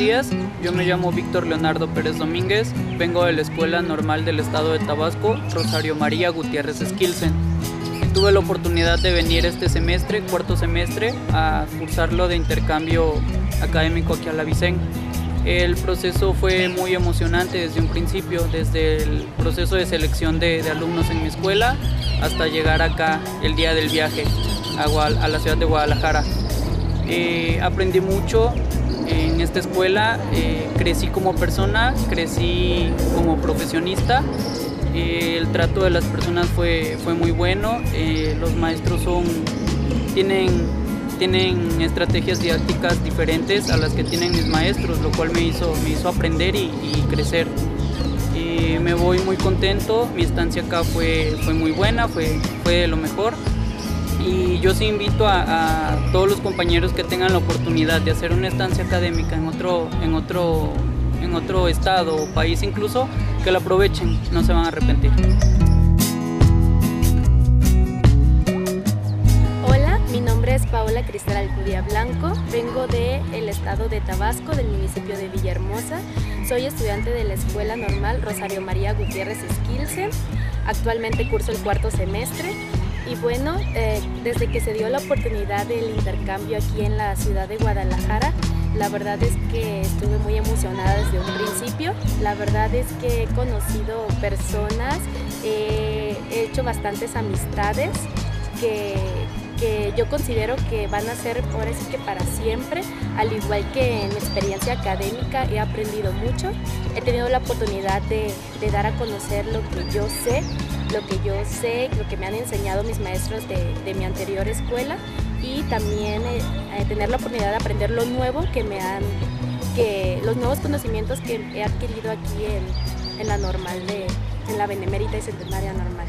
días. Yo me llamo Víctor Leonardo Pérez Domínguez. Vengo de la Escuela Normal del Estado de Tabasco, Rosario María Gutiérrez Skilsen. Tuve la oportunidad de venir este semestre, cuarto semestre, a cursarlo de intercambio académico aquí a la Vicen. El proceso fue muy emocionante desde un principio, desde el proceso de selección de, alumnos en mi escuela hasta llegar acá el día del viaje a, la ciudad de Guadalajara. Eh, aprendí mucho en esta escuela, eh, crecí como persona, crecí como profesionista. Eh, el trato de las personas fue, fue muy bueno, los maestros son, tienen tienen estrategias didácticas diferentes a las que tienen mis maestros, lo cual me hizo, me hizo aprender y, crecer. Y me voy muy contento, mi estancia acá fue, fue muy buena, fue, fue lo mejor. Y yo sí invito a, todos los compañeros que tengan la oportunidad de hacer una estancia académica en otro, en otro, en otro estado o país incluso, que la aprovechen, no se van a arrepentir. es Paola Cristal Alcudia Blanco, vengo del estado de Tabasco, del municipio de Villahermosa. Soy estudiante de la Escuela Normal Rosario María Gutiérrez Skilsen. Actualmente curso el cuarto semestre y bueno, eh, desde que se dio la oportunidad del intercambio aquí en la ciudad de Guadalajara, la verdad es que estuve muy emocionada desde un principio. La verdad es que he conocido personas, he hecho bastantes amistades que, que yo considero que van a ser ahora sí que para siempre, al igual que en mi experiencia académica he aprendido mucho, he tenido la oportunidad de, dar a conocer lo que yo sé, lo que yo sé, lo que me han enseñado mis maestros de, mi anterior escuela y también eh, eh, tener la oportunidad de aprender lo nuevo que me han, que los nuevos conocimientos que he adquirido aquí en, en la normal de, en la Benemérita y Centenaria Normal.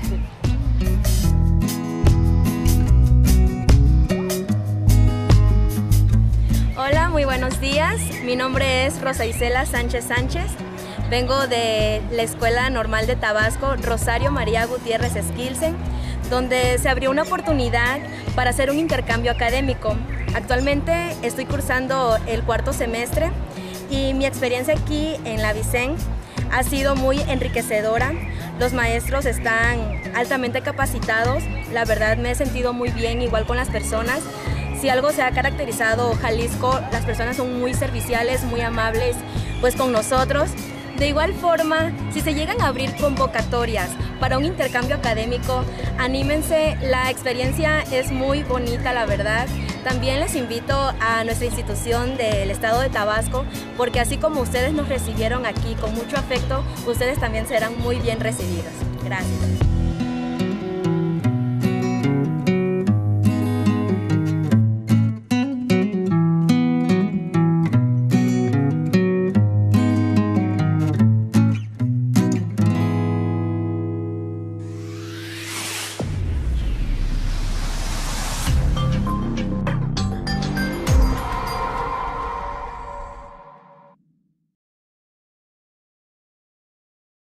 muy buenos días. Mi nombre es Rosa Isela Sánchez Sánchez. Vengo de la Escuela Normal de Tabasco, Rosario María Gutiérrez Skilsen, donde se abrió una oportunidad para hacer un intercambio académico. Actualmente estoy cursando el cuarto semestre y mi experiencia aquí en la Vicen ha sido muy enriquecedora. Los maestros están altamente capacitados. La verdad me he sentido muy bien igual con las personas si algo se ha caracterizado Jalisco, las personas son muy serviciales, muy amables, pues con nosotros. De igual forma, si se llegan a abrir convocatorias para un intercambio académico, anímense, la experiencia es muy bonita, la verdad. También les invito a nuestra institución del Estado de Tabasco, porque así como ustedes nos recibieron aquí con mucho afecto, ustedes también serán muy bien recibidos. Gracias.